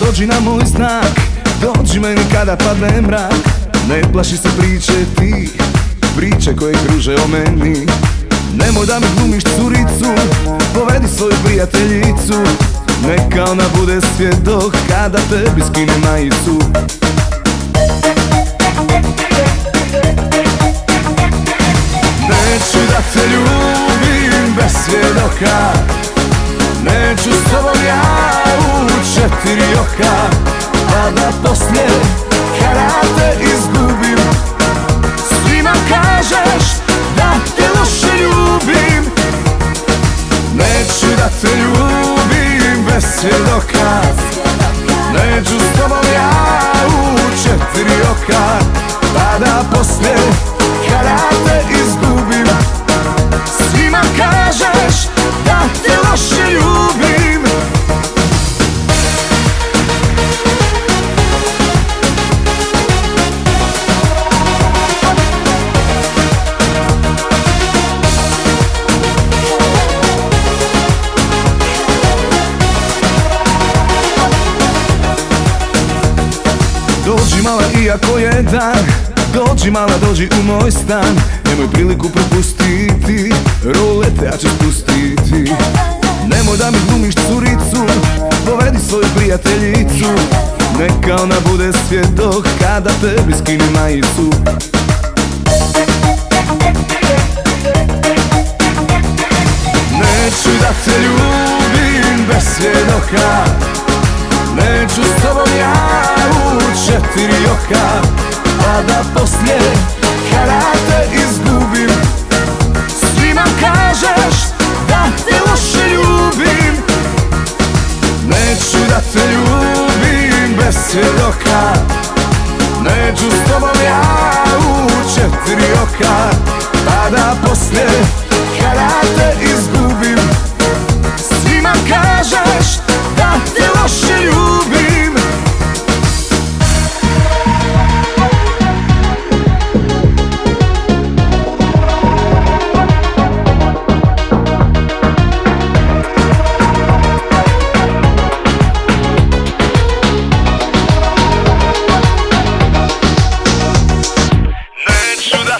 dođi na moj znak Dođi meni kada padne mrak. Ne plaši se priče ti Priče koje kruže o meni. Nemoj da mi glumiš curicu Povedi svoju prijateljicu. Neka ona bude svjedok Kada tebi skine majicu. Neću da te ljubim bez svjedoka četiri oka Pa da poslije karate izgubim. Svima kažeš da te loše ljubim. Neću da te ljubim bez svjedoka. Neću s tobom ja u četiri oka Pa da poslije mala iako je dan. Dođi mala dođi u moj stan. Nemoj priliku propustiti Rolete ja ću spustiti. Nemoj da mi glumiš curicu Povedi svoju prijateljicu. Neka ona bude svjedok Kada tebi skine majicu. Neću da te ljubim bez svjedoka. Neću s četiri oka Pa da poslije karate izgubim. Svima kažeš da te loše ljubim. Neću da te ljubim bez svjedoka. Neću s tobom ja u četiri oka Pa da poslije